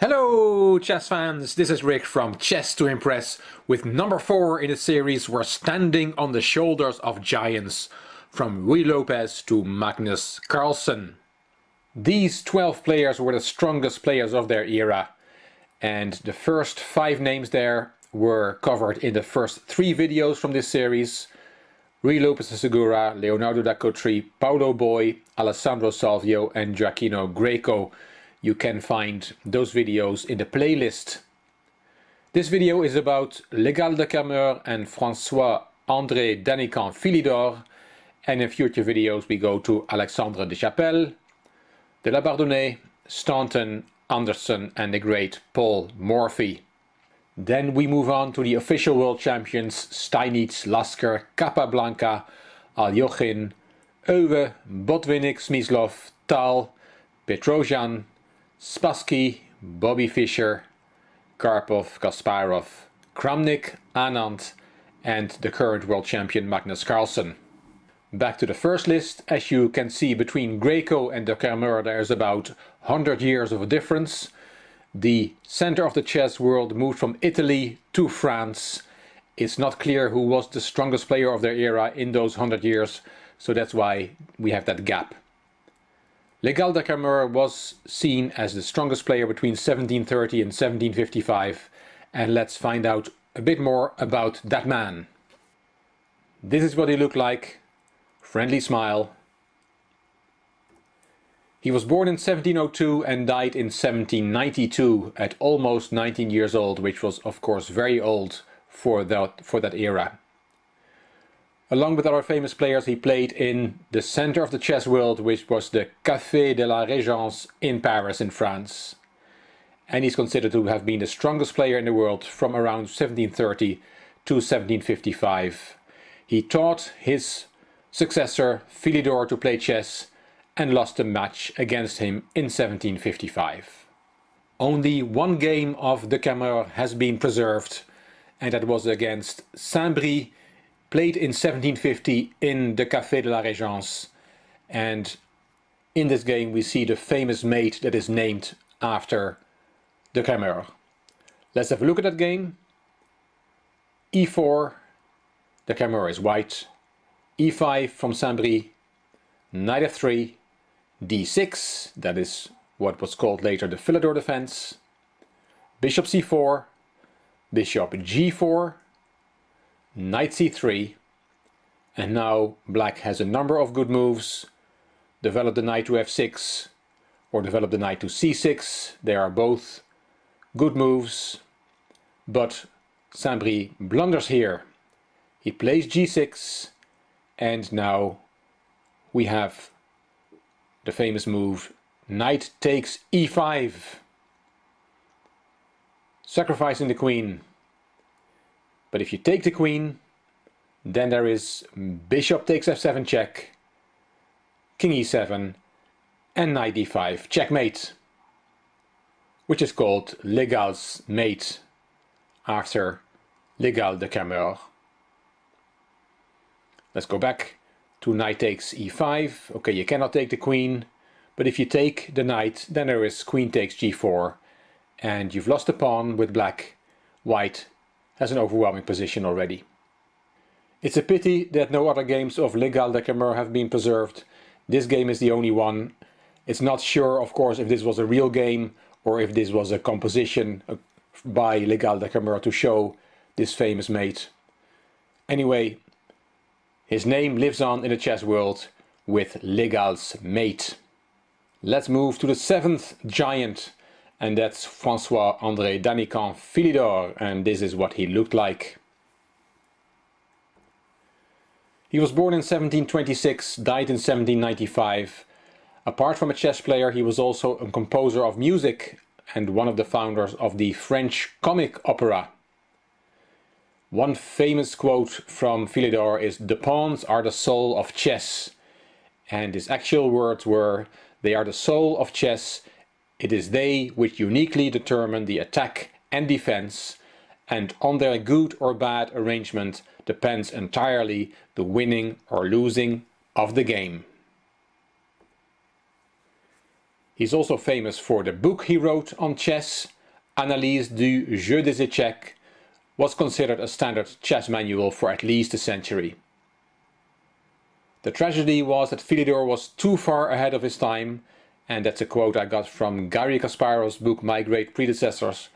Hello chess fans, this is Rick from Chess to Impress with number 4 in the series. We're Standing on the Shoulders of Giants from Ruy Lopez to Magnus Carlsen. These 12 players were the strongest players of their era and the first 5 names there were covered in the first 3 videos from this series. Ruy Lopez de Segura, Leonardo da Cutri, Paolo Boi, Alessandro Salvio and Gioacchino Greco you can find those videos in the playlist. This video is about Legall de Kermeur and François-André Danican Philidor and in future videos we go to Alexandre De la Bourdonnais, Staunton, Anderssen and the great Paul Morphy. Then we move on to the official world champions Steinitz, Lasker, Capablanca, Aljochin, Euwe, Botvinnik, Smyslov, Tal, Petrosian, Spassky, Bobby Fischer, Karpov, Kasparov, Kramnik, Anand and the current world champion Magnus Carlsen. Back to the first list, as you can see between Greco and de Kermeur there is about 100 years of a difference. The center of the chess world moved from Italy to France. It's not clear who was the strongest player of their era in those 100 years, so that's why we have that gap. Legall de Kermeur was seen as the strongest player between 1730 and 1755 and let's find out a bit more about that man. This is what he looked like, friendly smile. He was born in 1702 and died in 1792 at almost 19 years old, which was of course very old for that, for that era. Along with other famous players, he played in the center of the chess world, which was the Café de la Régence in Paris in France. And he's considered to have been the strongest player in the world from around 1730 to 1755. He taught his successor, Philidor, to play chess and lost a match against him in 1755. Only one game of de Kermeur has been preserved, and that was against Saint-Bris played in 1750 in the Café de la Régence. And in this game we see the famous mate that is named after de Kermeur. Let's have a look at that game. e4, de Kermeur is white, e5 from Saint-Bris, knight f3, d6, that is what was called later the Philidor defense, bishop c4, bishop g4, knight c3 and now black has a number of good moves. Develop the knight to f6 or develop the knight to c6 they are both good moves but Saint-Bris blunders here. He plays g6 and now we have the famous move knight takes e5 sacrificing the queen but if you take the queen, then there is bishop takes f7 check, king e7, and knight d5 checkmate, which is called Legall's mate after Legall de Kermeur. Let's go back to knight takes e5. Okay, you cannot take the queen, but if you take the knight, then there is queen takes g4, and you've lost the pawn with black. White has an overwhelming position already. It's a pity that no other games of Legall de have been preserved. This game is the only one. It's not sure, of course, if this was a real game or if this was a composition uh, by Legall de to show this famous mate. Anyway, his name lives on in the chess world with Legall's mate. Let's move to the seventh giant and that's François-André Danican Philidor and this is what he looked like. He was born in 1726, died in 1795. Apart from a chess player, he was also a composer of music and one of the founders of the French comic opera. One famous quote from Philidor is, the pawns are the soul of chess. And his actual words were, they are the soul of chess it is they which uniquely determine the attack and defense, and on their good or bad arrangement depends entirely the winning or losing of the game. He's also famous for the book he wrote on chess, Analyse du jeu des échecs, was considered a standard chess manual for at least a century. The tragedy was that Philidor was too far ahead of his time, and that's a quote I got from Garry Kasparov's book My Great Predecessors,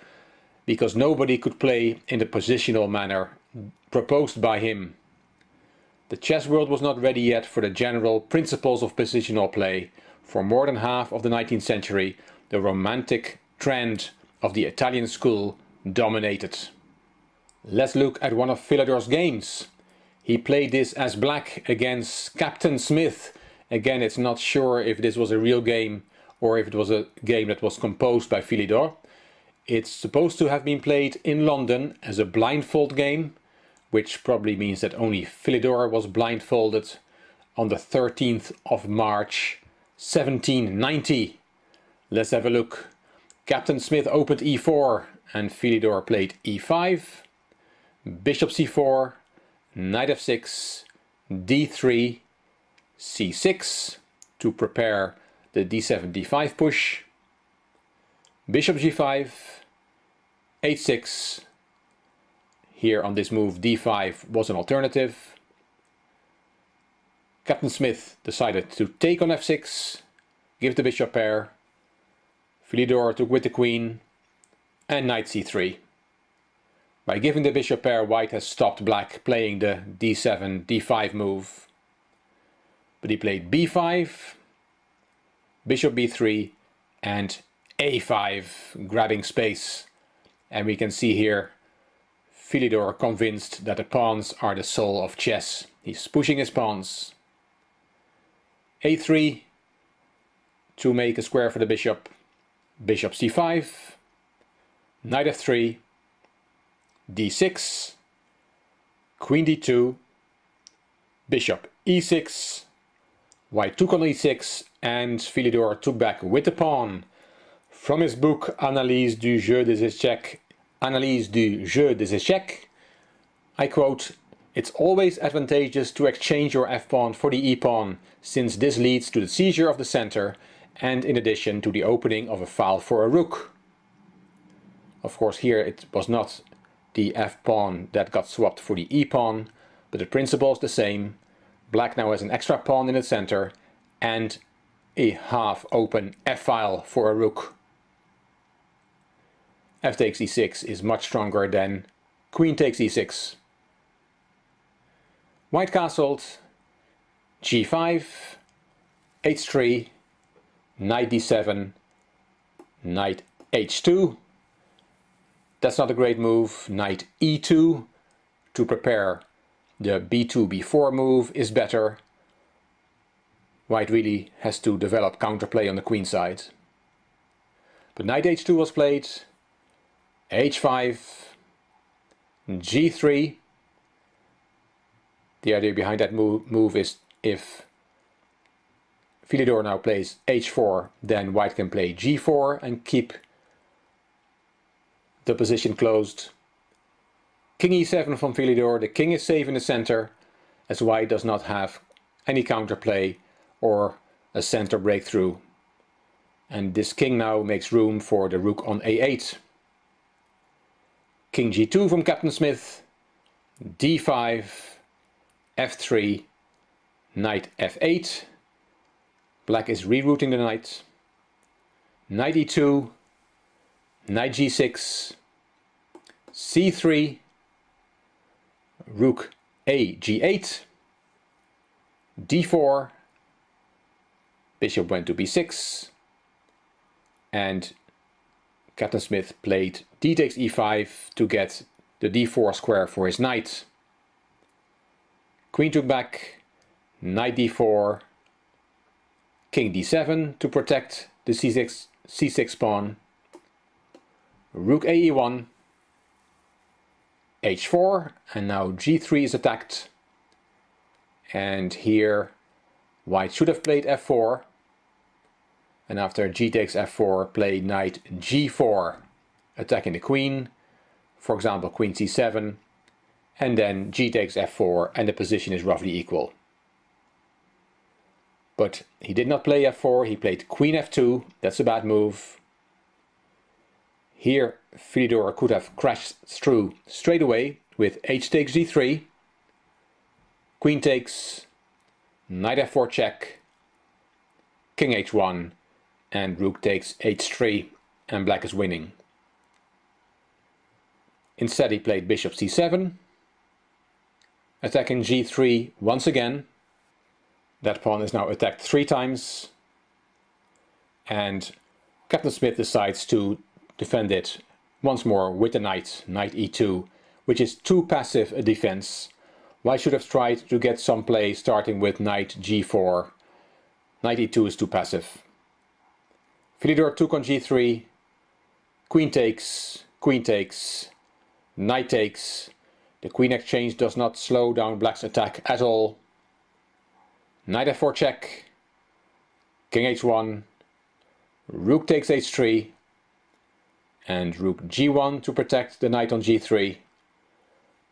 because nobody could play in the positional manner proposed by him. The chess world was not ready yet for the general principles of positional play. For more than half of the 19th century, the romantic trend of the Italian school dominated. Let's look at one of Philidor's games. He played this as black against Captain Smith. Again, it's not sure if this was a real game or if it was a game that was composed by Philidor. It's supposed to have been played in London as a blindfold game, which probably means that only Philidor was blindfolded on the 13th of March 1790. Let's have a look. Captain Smith opened e4 and Philidor played e5, bishop c4, knight f6, d3, c6 to prepare the d7, d5 push, bishop g5, h6, here on this move d5 was an alternative. Captain Smith decided to take on f6, give the bishop pair. Philidor took with the queen and knight c3. By giving the bishop pair, white has stopped black playing the d7, d5 move. But he played b5, bishop b3 and a5, grabbing space. And we can see here Philidor convinced that the pawns are the soul of chess. He's pushing his pawns. a3 to make a square for the bishop. Bishop c5, knight f3, d6, queen d2, bishop e6, white took on e6 and Philidor took back with the pawn. From his book Analyse du jeu des échecs Analyse du jeu des échecs, I quote, It's always advantageous to exchange your f-pawn for the e-pawn, since this leads to the seizure of the center and in addition to the opening of a file for a rook. Of course here it was not the f-pawn that got swapped for the e-pawn, but the principle is the same. Black now has an extra pawn in the center and a half open f-file for a rook f takes e6 is much stronger than queen takes e6. White castled, g5, h3, knight d7, knight h2. That's not a great move. Knight e2 to prepare the b2 b4 move is better. White really has to develop counterplay on the queen side. But knight h2 was played, h5, g3. The idea behind that move, move is if Philidor now plays h4, then white can play g4 and keep the position closed. King e7 from Philidor, the king is safe in the center, as white does not have any counterplay or a center breakthrough. And this king now makes room for the rook on a8. King g2 from Captain Smith, d5, f3, knight f8. Black is rerouting the knight. Knight e2, knight g6, c3, rook a g8, d4, bishop went to b6, and Captain Smith played d takes e5 to get the d4 square for his knight. Queen took back, knight d4, king d7 to protect the c6, c6 pawn, rook ae1, h4, and now g3 is attacked. And here white should have played f4, and after g takes f4 play knight g4 attacking the queen. For example queen c7 and then g takes f4 and the position is roughly equal. But he did not play f4, he played queen f2, that's a bad move. Here Philidor could have crashed through straight away with h takes g3, queen takes, knight f4 check, king h1, and rook takes h3, and black is winning. Instead he played bishop c7, attacking g3 once again. That pawn is now attacked three times, and Captain Smith decides to defend it once more with the knight, knight e2, which is too passive a defense. Why should have tried to get some play starting with knight g4. Knight e2 is too passive. Philidor took on g3, queen takes, queen takes, knight takes. The queen exchange does not slow down black's attack at all. Knight f4 check, king h1, rook takes h3, and rook g1 to protect the knight on g3.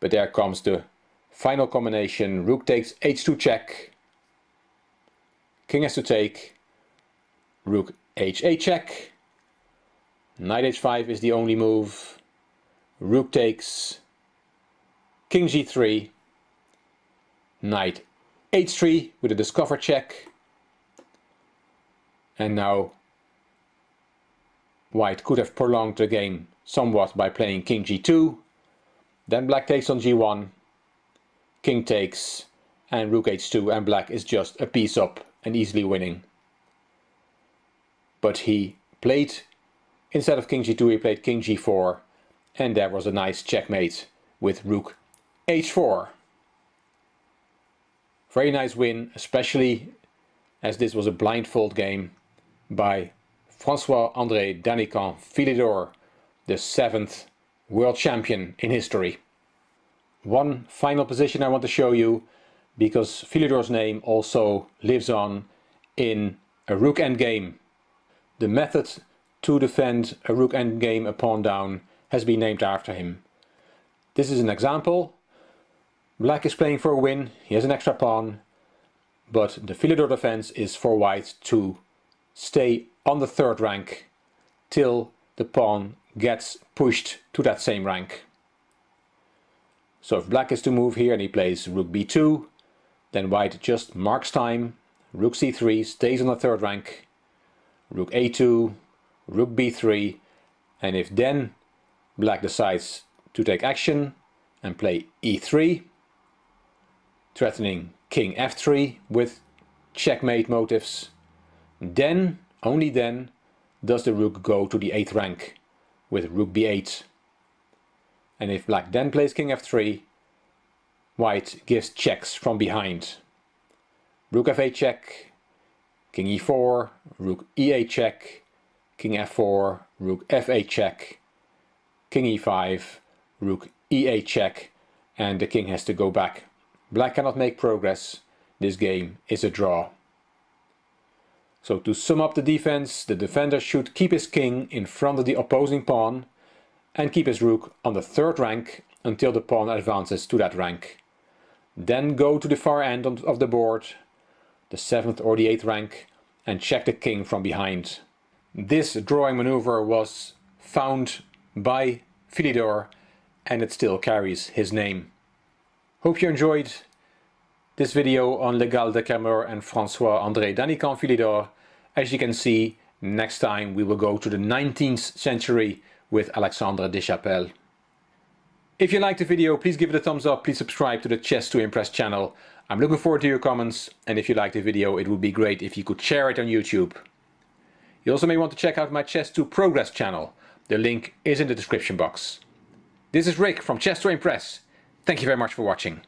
But there comes the final combination, rook takes h2 check, king has to take, rook h8 check, knight h5 is the only move, rook takes, king g3, knight h3 with a discover check, and now White could have prolonged the game somewhat by playing king g2, then black takes on g1, king takes, and rook h2, and black is just a piece up and easily winning. But he played, instead of king g2, he played king g4, and there was a nice checkmate with rook h4. Very nice win, especially as this was a blindfold game by François-André Danican Philidor, the seventh world champion in history. One final position I want to show you, because Philidor's name also lives on in a rook endgame. The method to defend a rook endgame a pawn down has been named after him. This is an example. Black is playing for a win, he has an extra pawn, but the Philidor defense is for white to stay on the third rank till the pawn gets pushed to that same rank. So if black is to move here and he plays rook b2, then white just marks time, rook c3 stays on the third rank, rook a2, rook b3, and if then black decides to take action and play e3, threatening king f3 with checkmate motives, then only then does the rook go to the 8th rank with rook b8. And if black then plays king f3, white gives checks from behind. Rook f8 check, king e4, rook e8 check, king f4, rook f8 check, king e5, rook e8 check, and the king has to go back. Black cannot make progress. This game is a draw. So to sum up the defense, the defender should keep his king in front of the opposing pawn and keep his rook on the third rank until the pawn advances to that rank. Then go to the far end of the board, the 7th or the 8th rank, and check the king from behind. This drawing maneuver was found by Philidor and it still carries his name. Hope you enjoyed this video on Legall de Kermeur and François-André Danican Philidor. As you can see, next time we will go to the 19th century with Alexandre Deschapelles. If you liked the video, please give it a thumbs up, please subscribe to the Chess to Impress channel. I'm looking forward to your comments, and if you liked the video, it would be great if you could share it on YouTube. You also may want to check out my Chess to Progress channel. The link is in the description box. This is Rick from Chess to Impress. Thank you very much for watching.